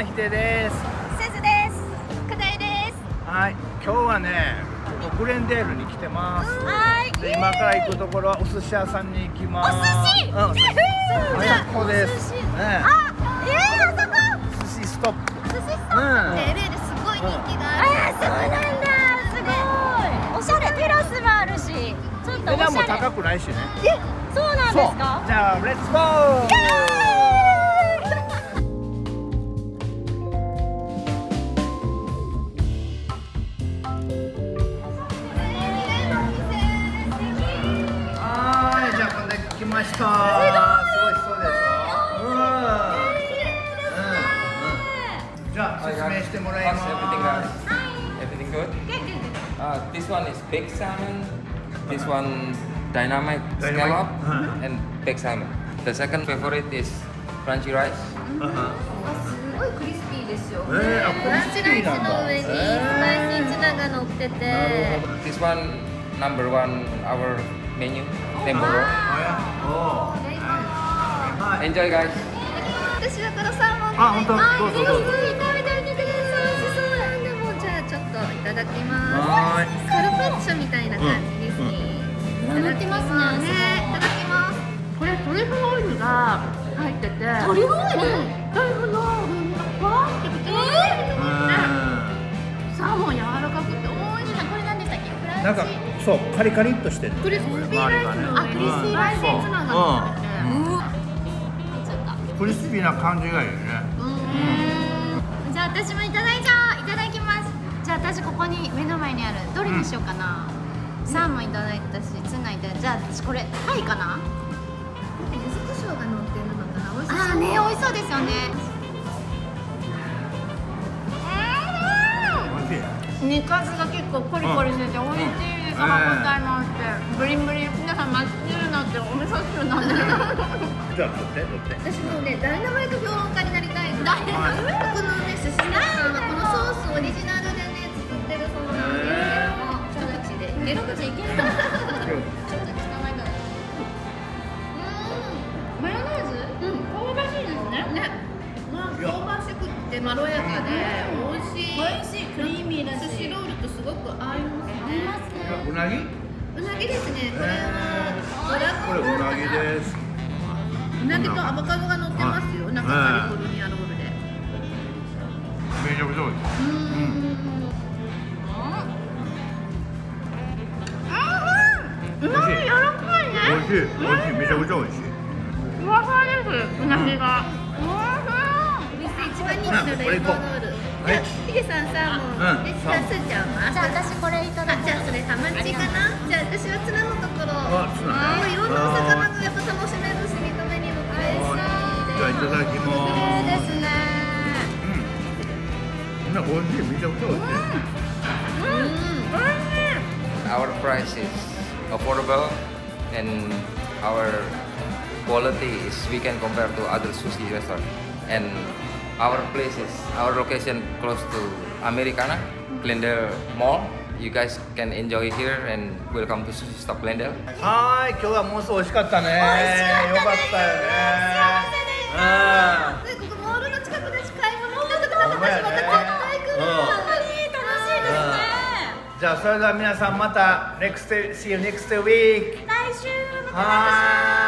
んひでです。すずです。くだいです。はい。今日はねグレンデールに来てます。はい。で今から行くところはお寿司屋さんに行きおます。寿司？うん、あそこです。ねあえー、あそこ。寿司ストップ。寿司ストップ。うん。って LA ですごい人気がある。あそうなんだ。すごい。おしゃれテラスもあるし。ちょっとおしゃれ。値段も高くないしね。えそうなんですか？じゃあレッツゴー したすごいそうでしょうんうんうんじゃあ説明してもらいます How's everything guys? Everything good? Uh, this one is baked salmon. This one dynamite Dynamite? scallop Uh-huh. and baked salmon. The second favorite is crunchy rice. うんうんすごいクリスピーですよ、えーあクランチライスの上にスパイシーツナが乗ってて、なるほど This one number one our menu. あやおー。レイバーはい Enjoy guys. 私はこのサーモンあ本当。どうぞどうぞ。食べてみてください。美味しそう。なんでもうじゃあちょっといただきます。カルパッチョみたいな感じですね、いただきますね。いただきます。これトリュフオイルが入ってて。トリュフオイル？トリュフの風味がふわってきて。サーモン柔らかくて。美味しい。これ何でしたっけ？フランチなんかそうカリカリっとしてる。クリスピーライスのあクリスピーライスツナが乗っててクリスピーな感じがいいね。じゃあ私もいただいちゃおう。いただきます。じゃあ私ここに目の前にある。どれにしようかな、サーモンいただいたしツナいただいた。じゃあ私これタイかな？柚子胡椒が乗ってるのかな？美味しあーね美味しそうですよね。肉厚が結構コリコリしてて美味し歯応えもあってブリンブリン皆さんマッチルなんてお味噌汁なんでじゃあ取って取って私もねダイナマイト評論家になりたいダイナマイこのね寿司さんはこのソースオリジナルでね作ってるそうなんですけども一口でいける一口いけるちょっと汚いからマヨネーズうん香ばしいですねねまあ香ばしくってまろやかで美味しい美味しいクリーミーだし寿司ロールとすごく合います合いますねうなぎ？うなぎですね。これはドラこれうなぎです。うなぎとアボカドが乗ってますよ。中カリフォルニアロールで。めちゃくちゃ美味しい。うん。うまみ柔らかい。ね美味しい。美味しい。めちゃくちゃ美味しい。ふわふわです。うなぎが。お店一番人気のレイボードール。はいヒデさんサーモうん。ンでじゃあすーちゃんは？じゃあ私これいただきますあじゃあそれハマチかな？じゃあ私はツナのところ。あツナね。もういろんなお魚がやっぱ楽しめるし見た目にも綺麗じゃあいただきまそうですすね。うん。なんか美味しいめちゃくちゃ美味しい。Our price is affordable and our quality is we can compare to other sushi restaurant. And our place is our location close to Americana, Glendale Mall. You guys can enjoy here and welcome to Sushi Stop Glendale. はーい今日はもうすぐ美味しかったね美味しかったよかったよね幸せですでここモールの近くだし買い物行った時また私また絶対来るうん楽しいですねじゃあそれでは皆さんまた next see you next week 来週はーい